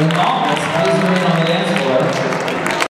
很高很开心